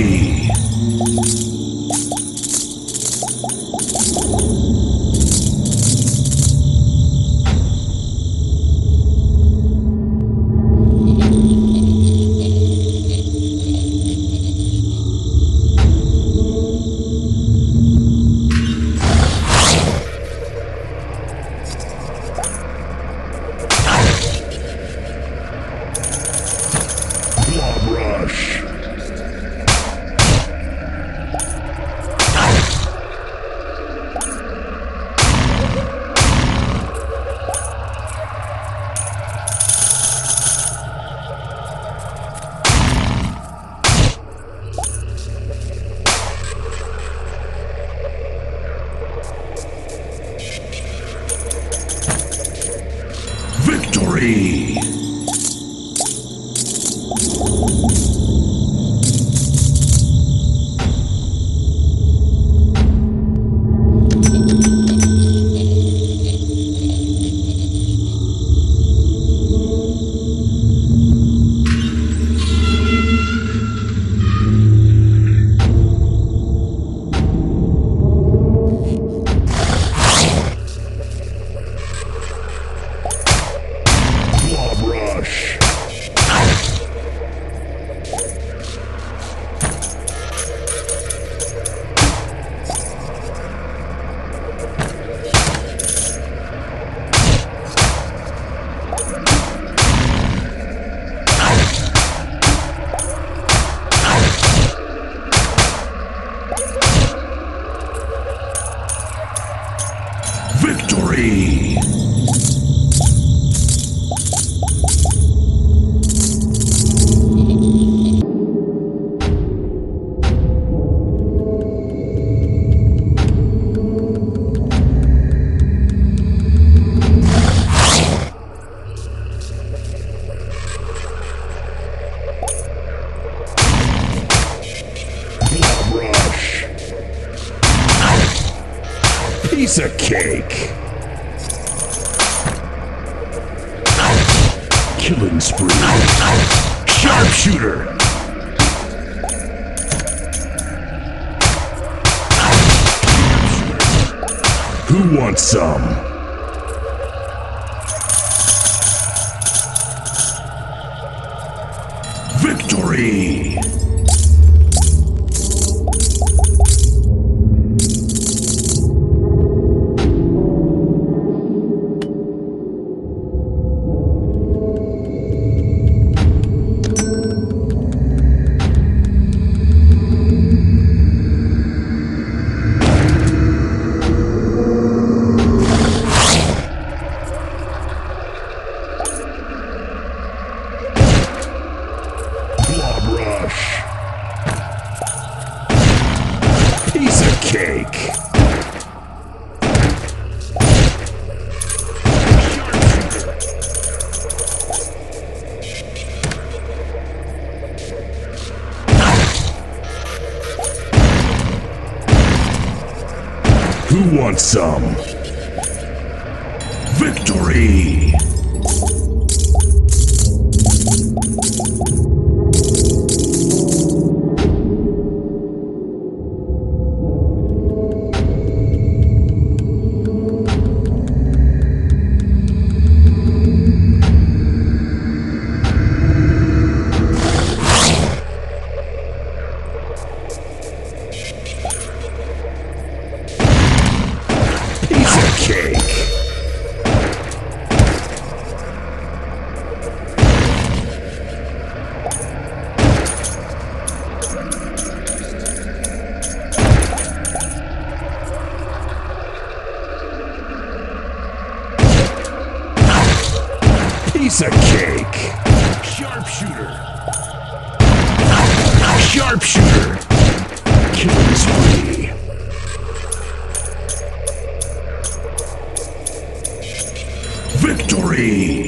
three. Piece of cake. Killing spree. Sharpshooter. Who wants some? Who wants some? Victory! Cake. Piece of cake. Sharpshooter. Sharpshooter. Killing spree. Victory!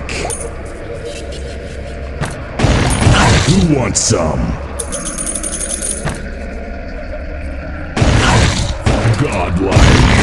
Of. Who wants some? Godlike.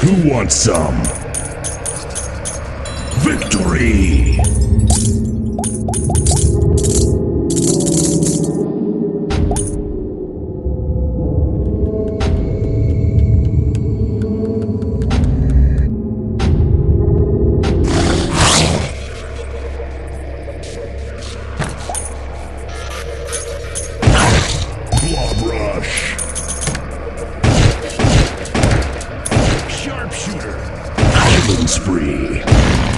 Who wants some? Victory! Blob Rush! Sharpshooter! Killing spree!